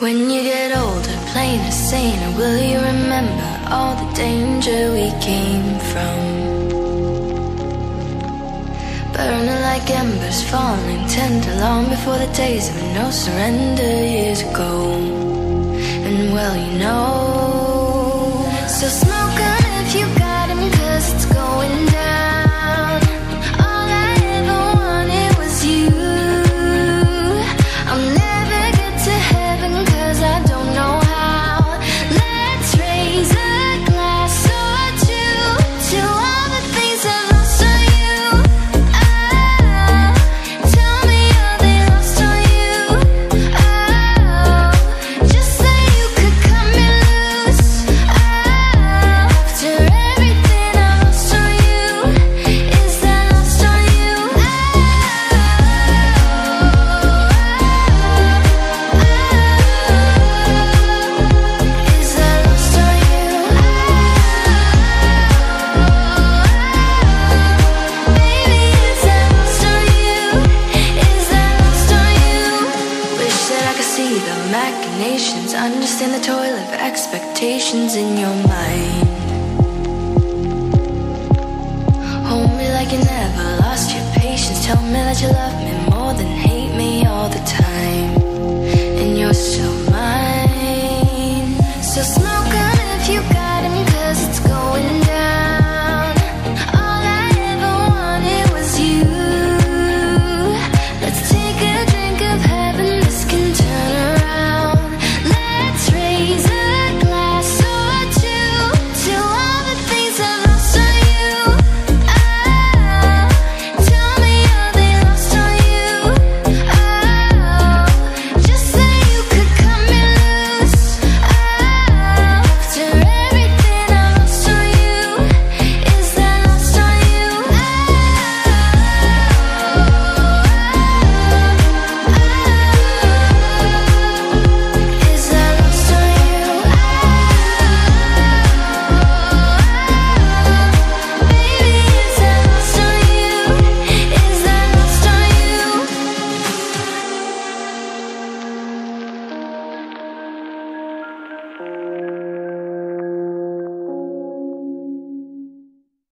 When you get older, plain plainer, saner, will you remember all the danger we came from? Burning like embers, falling tender, long before the days of no surrender years ago. And well, you know, so smoke machinations, understand the toil of expectations in your mind. Hold me like you never lost your patience. Tell me that you love me more than hate